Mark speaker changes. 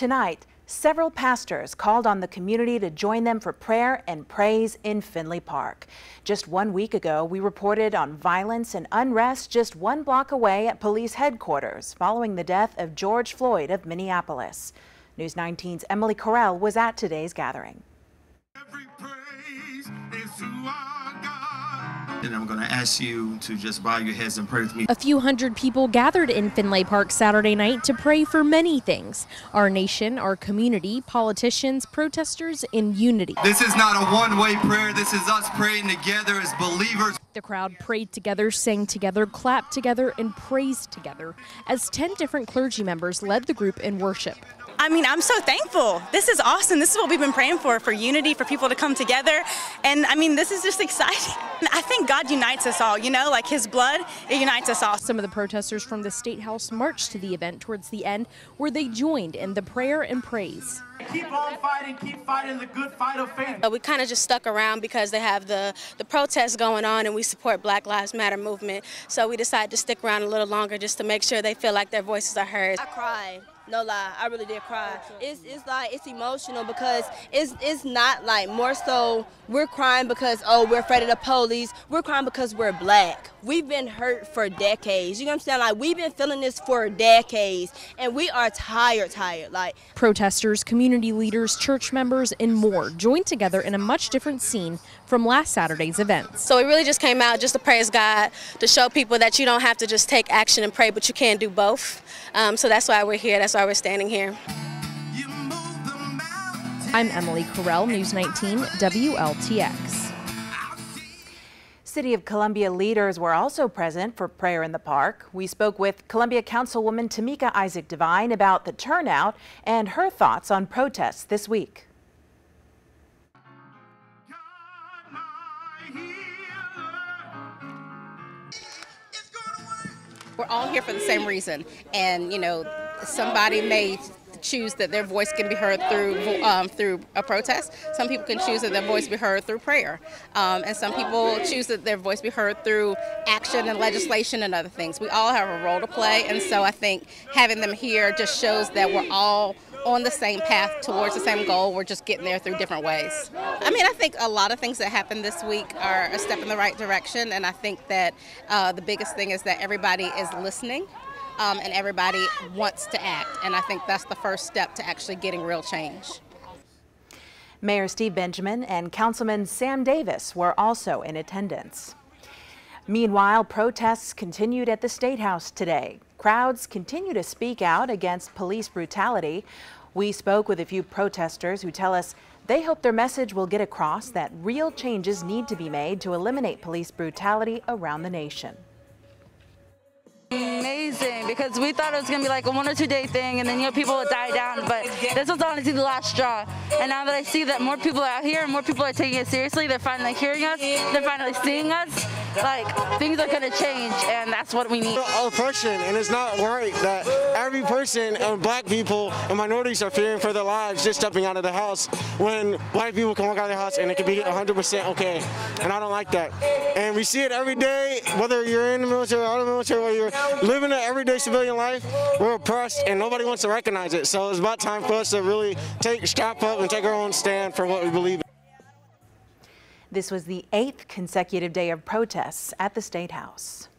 Speaker 1: tonight, several pastors called on the community to join them for prayer and praise in Finlay Park. Just one week ago, we reported on violence and unrest just one block away at police headquarters following the death of George Floyd of Minneapolis. News 19's Emily Correll was at today's gathering.
Speaker 2: And I'm going to ask you to just bow your heads and pray with me.
Speaker 3: A few hundred people gathered in Finlay Park Saturday night to pray for many things our nation, our community, politicians, protesters, in unity.
Speaker 4: This is not a one way prayer. This is us praying together as believers.
Speaker 3: The crowd prayed together, sang together, clapped together, and praised together as 10 different clergy members led the group in worship.
Speaker 5: I mean, I'm so thankful. This is awesome. This is what we've been praying for, for unity, for people to come together. And I mean, this is just exciting. I think God unites us all, you know, like His blood, it unites us all.
Speaker 3: Some of the protesters from the State House marched to the event towards the end, where they joined in the prayer and praise.
Speaker 6: Keep on fighting, keep fighting the good fight of faith.
Speaker 7: We kind of just stuck around because they have the, the protests going on and we support Black Lives Matter movement. So we decided to stick around a little longer just to make sure they feel like their voices are heard.
Speaker 8: I cried. No lie, I really did cry. It's, it's like it's emotional because it's it's not like more so we're crying because oh we're afraid of the police. We're crying because we're black. We've been hurt for decades. You know what I'm saying? Like we've been feeling this for decades, and we are tired, tired. Like
Speaker 3: protesters, community leaders, church members, and more joined together in a much different scene from last Saturday's events.
Speaker 7: So we really just came out just to praise God, to show people that you don't have to just take action and pray, but you can do both. Um, so that's why we're here. That's why we're standing here.
Speaker 3: I'm Emily Correll, News 19 WLTX.
Speaker 1: City of Columbia leaders were also present for prayer in the park. We spoke with Columbia Councilwoman Tameika Isaac Devine about the turnout and her thoughts on protests this week.
Speaker 9: We're all here for the same reason, and you know, somebody may choose that their voice can be heard through um, through a protest. Some people can choose that their voice be heard through prayer, um, and some people choose that their voice be heard through action and legislation and other things. We all have a role to play, and so I think having them here just shows that we're all on the same path towards the same goal. We're just getting there through different ways. I mean, I think a lot of things that happened this week are a step in the right direction, and I think that uh, the biggest thing is that everybody is listening um, and everybody wants to act. And I think that's the first step to actually getting real change.
Speaker 1: Mayor Steve Benjamin and Councilman Sam Davis were also in attendance. Meanwhile, protests continued at the State House today. Crowds continue to speak out against police brutality. We spoke with a few protesters who tell us they hope their message will get across that real changes need to be made to eliminate police brutality around the nation
Speaker 10: amazing because we thought it was gonna be like a one or two day thing and then you know people would die down but this was honestly the last straw. And now that I see that more people are out here and more people are taking it seriously they're finally hearing us they're finally seeing us like things are gonna change and that's what we need.
Speaker 11: Oppression and it's not right that every person and black people and minorities are fearing for their lives just stepping out of the house when white people can walk out of the house and it can be 100% okay and I don't like that and we see it every day whether you're in the military or out of the military or you're living an everyday civilian life, we're oppressed and nobody wants to recognize it. So it's about time for us to really take strap up and take our own stand for what we believe in.
Speaker 1: This was the eighth consecutive day of protests at the State House.